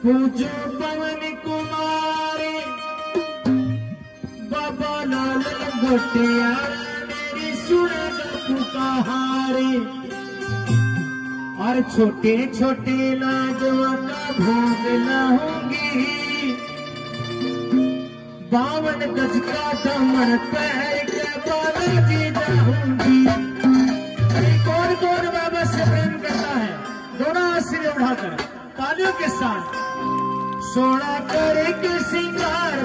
पूजो पवन कुमारी। बाबा लाल गोटिया मेरी सुन पुकारे और छोटे छोटे लाजवा का भोग लाऊँगी। बावन गज का दमन पैर के बालाजी जाऊँगी। अरे कौन कौन बाबा से प्रेम करता है? दोनों आश्रय उठाकर, तालियों के साथ। के सिंगार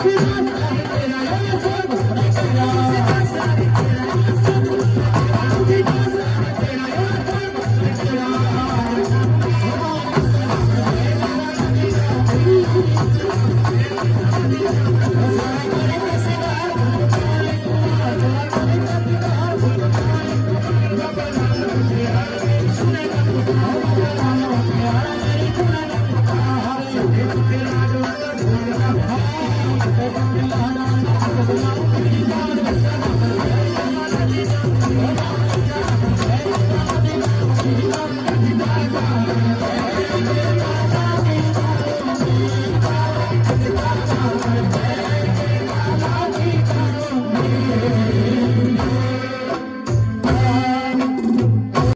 Oh, you God.